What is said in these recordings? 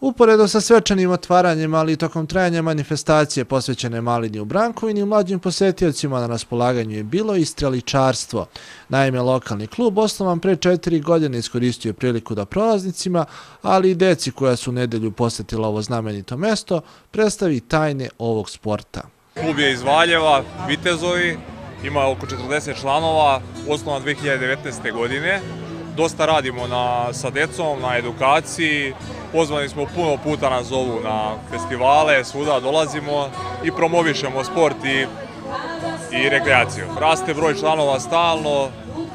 Uporedo sa svečanim otvaranjem, ali i tokom trajanja manifestacije posvećene Malini u Brankovini, mlađim posetiocima na raspolaganju je bilo i streličarstvo. Naime, lokalni klub, osnovan pre četiri godine, iskoristio priliku da prolaznicima, ali i deci koja su u nedelju posetila ovo znamenito mesto, predstavi tajne ovog sporta. Klub je iz Valjeva, Vitezovi, ima oko 40 članova, osnovan 2019. godine. Dosta radimo na, sa decom, na edukaciji, pozvani smo puno puta nas zovu na festivale, svuda dolazimo i promovišemo sport i, i rekreaciju. Raste broj članova stalno,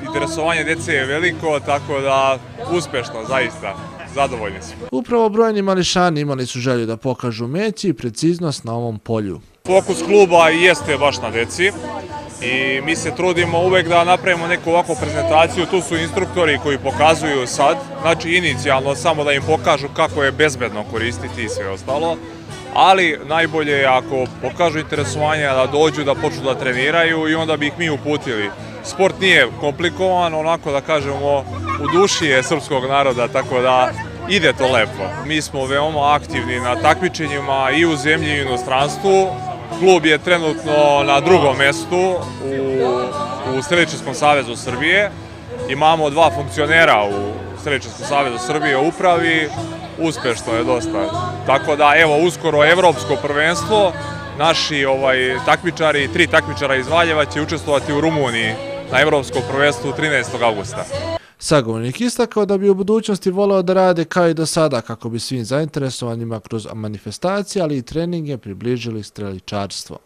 interesovanje dece je veliko, tako da uspešno, zaista, zadovoljni smo. Upravo brojni mališani imali su želju da pokažu meći i preciznost na ovom polju. Fokus kluba jeste baš na deci i mi se trudimo uvek da napravimo neku ovakvu prezentaciju. Tu su instruktori koji pokazuju sad, znači inicijalno samo da im pokažu kako je bezbedno koristiti i sve ostalo, ali najbolje je ako pokažu interesovanje da dođu, da počnu da treniraju i onda bi ih mi uputili. Sport nije komplikovan, onako da kažemo u duši je srpskog naroda, tako da ide to lepo. Mi smo veoma aktivni na takmičenjima i u zemlji i u inostranstvu, Klub je trenutno na drugom mestu u, u Streličarskom savezu Srbije. Imamo dva funkcionera u Streličarskom savezu Srbije u upravi. Uspešno je dosta. Tako da, evo, uskoro evropsko prvenstvo. Naši ovaj, takmičari, tri takmičara iz Valjeva će učestvovati u Rumuniji na evropskom prvenstvu 13. augusta. Sagovornik istakao da bi u budućnosti voleo da rade kao i do sada kako bi svim zainteresovanima kroz manifestacije, ali i treninge približili streličarstvo.